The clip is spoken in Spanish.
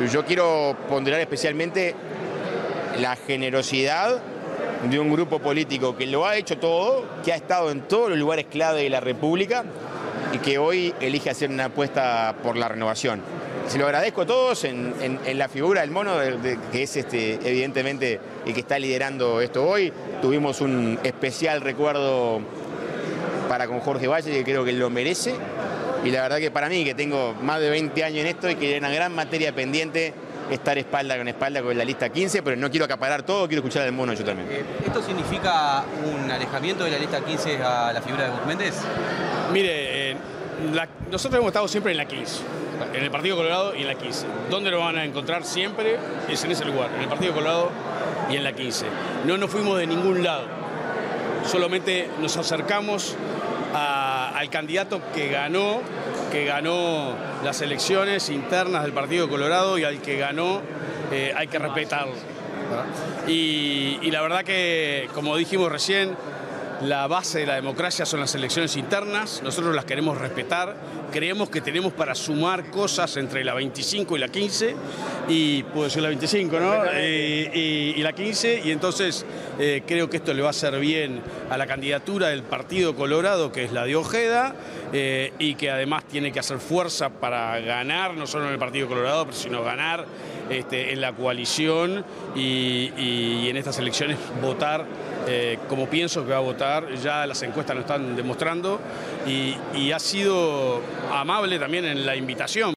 Yo quiero ponderar especialmente la generosidad de un grupo político que lo ha hecho todo, que ha estado en todos los lugares clave de la República y que hoy elige hacer una apuesta por la renovación. Se lo agradezco a todos en, la figura del mono, que es este, evidentemente el que está liderando esto hoy. Tuvimos un especial recuerdo para con Jorge Valle, que creo que lo merece. Y la verdad que para mí, que tengo más de 20 años en esto y que hay una gran materia pendiente, estar espalda con espalda con la lista 15, pero no quiero acaparar todo, quiero escuchar al mono yo también. Eh, ¿Esto significa un alejamiento de la lista 15 a la figura de Méndez? Mire, eh, nosotros hemos estado siempre en la 15, en el Partido Colorado y en la 15. ¿Dónde lo van a encontrar siempre? Es en ese lugar, en el Partido Colorado y en la 15. No nos fuimos de ningún lado, solamente nos acercamos al candidato que ganó, que ganó las elecciones internas del Partido Colorado y al que ganó eh, hay que respetarlo. y la verdad que, como dijimos recién, la base de la democracia son las elecciones internas, nosotros las queremos respetar, creemos que tenemos para sumar cosas entre la 25 y la 15, y puedo decir la 25, ¿no? Y, la 15, y entonces eh, creo que esto le va a hacer bien a la candidatura del Partido Colorado, que es la de Ojeda, eh, y que además tiene que hacer fuerza para ganar, no solo en el Partido Colorado, sino ganar este, en la coalición y en estas elecciones votar eh, como pienso que va a votar, ya las encuestas lo están demostrando y ha sido amable también en la invitación.